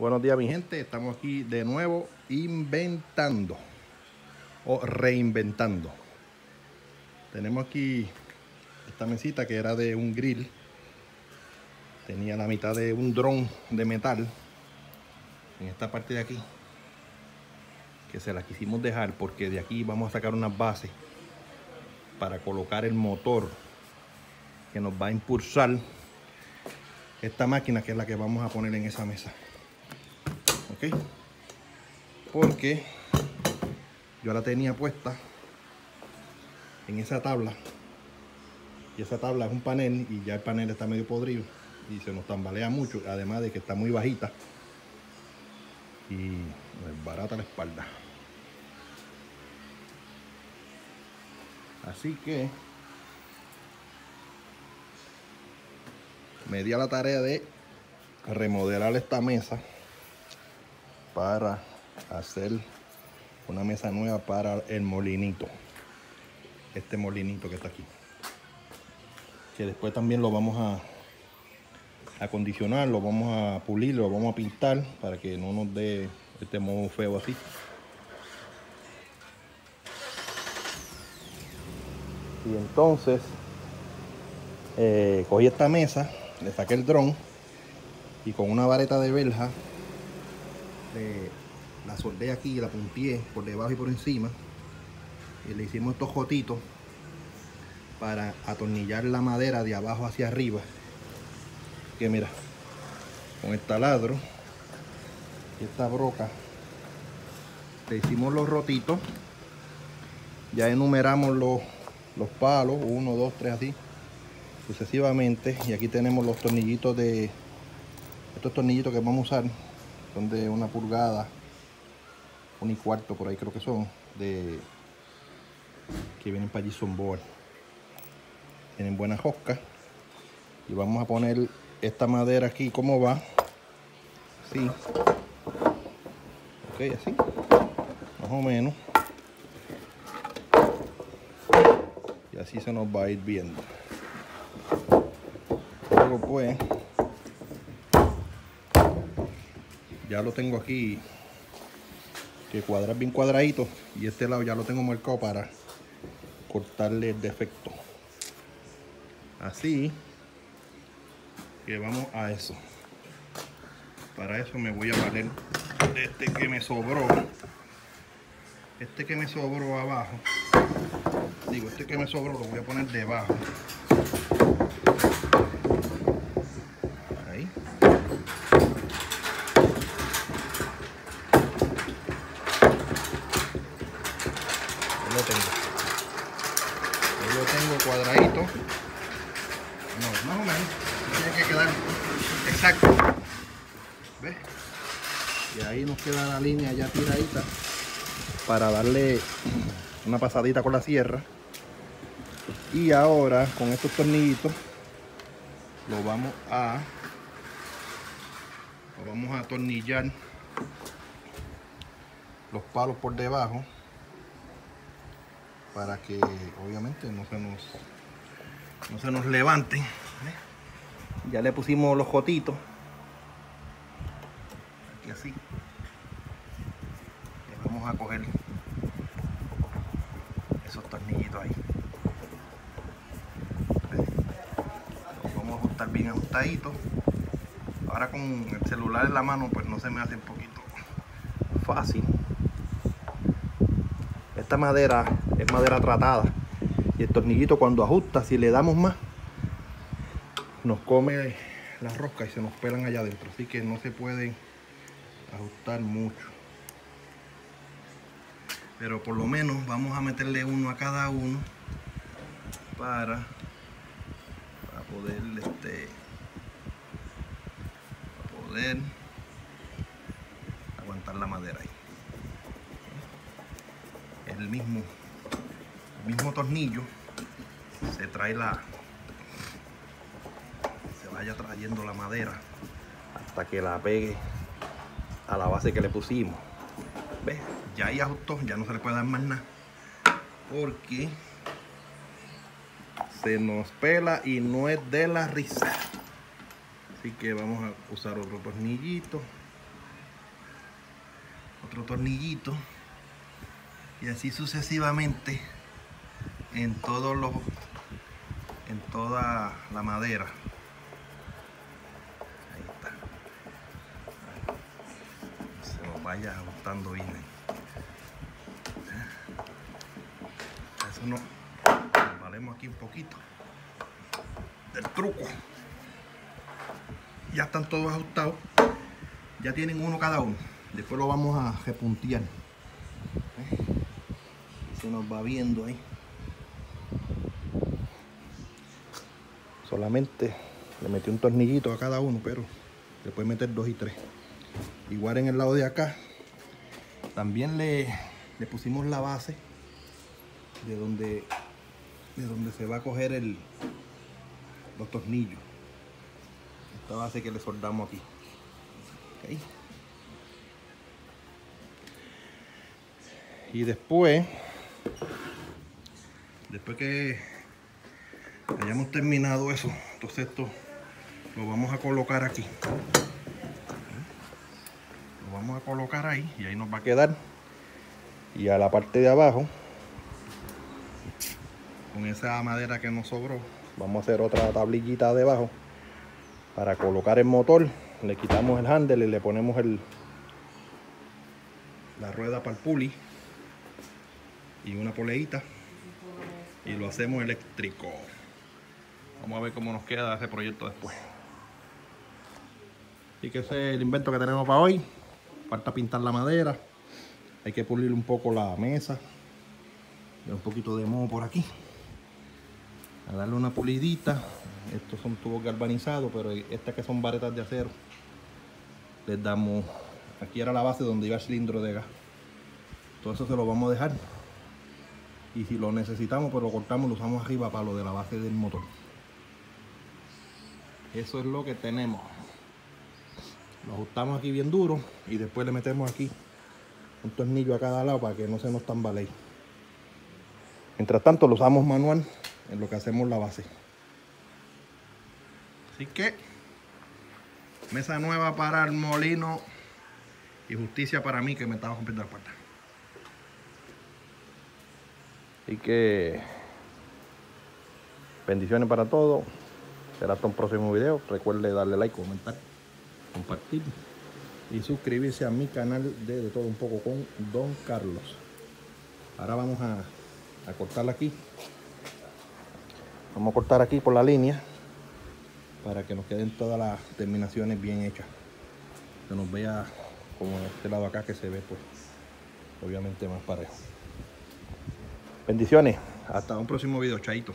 Buenos días mi gente, estamos aquí de nuevo inventando o reinventando. Tenemos aquí esta mesita que era de un grill. Tenía la mitad de un dron de metal en esta parte de aquí. Que se la quisimos dejar porque de aquí vamos a sacar unas bases para colocar el motor que nos va a impulsar esta máquina que es la que vamos a poner en esa mesa porque yo la tenía puesta en esa tabla. Y esa tabla es un panel y ya el panel está medio podrido y se nos tambalea mucho además de que está muy bajita. Y es barata la espalda. Así que me di a la tarea de remodelar esta mesa para hacer una mesa nueva para el molinito. Este molinito que está aquí. Que después también lo vamos a acondicionar lo vamos a pulir lo vamos a pintar para que no nos dé este modo feo así. Y entonces eh, cogí esta mesa le saqué el dron y con una vareta de verja la soldé aquí, la puntié por debajo y por encima y le hicimos estos jotitos para atornillar la madera de abajo hacia arriba que mira con el taladro y esta broca le hicimos los rotitos ya enumeramos los, los palos 1, 2, 3 así sucesivamente y aquí tenemos los tornillitos de estos tornillitos que vamos a usar son de una pulgada, un y cuarto por ahí creo que son, de que vienen para Jason Board. Tienen buena josca. Y vamos a poner esta madera aquí como va. Así. Ok, así. Más o menos. Y así se nos va a ir viendo. Luego pues ya lo tengo aquí que cuadrar bien cuadradito y este lado ya lo tengo marcado para cortarle el defecto. Así que vamos a eso. Para eso me voy a valer este que me sobró. Este que me sobró abajo. Digo este que me sobró lo voy a poner debajo cuadradito. No, más o menos. Tiene que quedar exacto. ¿Ves? Y ahí nos queda la línea ya tiradita para darle una pasadita con la sierra. Y ahora con estos tornillitos lo vamos a lo vamos a atornillar los palos por debajo para que obviamente no se nos no se nos levanten ya le pusimos los jotitos. Aquí así. Y vamos a coger esos tornillitos ahí. Los vamos a ajustar bien ajustaditos. Ahora con el celular en la mano pues no se me hace un poquito fácil. Esta madera es madera tratada. Y el tornillito cuando ajusta si le damos más nos come la rosca y se nos pelan allá adentro. Así que no se puede ajustar mucho. Pero por lo menos vamos a meterle uno a cada uno para, para poder este para poder aguantar la madera ahí. El mismo mismo tornillo se trae la se vaya trayendo la madera hasta que la pegue a la base que le pusimos. ¿Ves? ya ahí ajustó ya no se le puede dar más nada porque se nos pela y no es de la risa. Así que vamos a usar otro tornillito otro tornillito y así sucesivamente en todos los en toda la madera. Ahí está. Se nos vaya ajustando bien eso no valemos aquí un poquito del truco. Ya están todos ajustados. Ya tienen uno cada uno. Después lo vamos a repuntear. Se nos va viendo ahí solamente le metí un tornillito a cada uno pero le puede meter dos y tres. Igual en el lado de acá también le, le pusimos la base de donde de donde se va a coger el los tornillos. Esta base que le soldamos aquí. Y después después que hayamos terminado eso entonces esto lo vamos a colocar aquí. Lo vamos a colocar ahí y ahí nos va a quedar. Y a la parte de abajo con esa madera que nos sobró vamos a hacer otra tablillita debajo para colocar el motor. Le quitamos el handle y le ponemos el la rueda para el puli y una poleita. Y lo hacemos eléctrico Vamos a ver cómo nos queda ese proyecto después. Así que ese es el invento que tenemos para hoy. Falta pintar la madera. Hay que pulir un poco la mesa. Y un poquito de moho por aquí. A darle una pulidita. Estos son tubos galvanizados, pero estas que son varetas de acero. Les damos... Aquí era la base donde iba el cilindro de gas. Todo eso se lo vamos a dejar. Y si lo necesitamos, pues lo cortamos, lo usamos arriba para lo de la base del motor eso es lo que tenemos. Lo ajustamos aquí bien duro y después le metemos aquí un tornillo a cada lado para que no se nos tambalee. Mientras tanto lo usamos manual en lo que hacemos la base. Así que mesa nueva para el molino y justicia para mí que me estaba rompiendo la puerta. Así que bendiciones para todos Será hasta un próximo video. Recuerde darle like, comentar, compartir y suscribirse a mi canal de, de todo un poco con Don Carlos. Ahora vamos a, a cortarla aquí. Vamos a cortar aquí por la línea para que nos queden todas las terminaciones bien hechas. Que nos vea como este lado acá que se ve pues obviamente más parejo. Bendiciones. Hasta un próximo video. Chaito.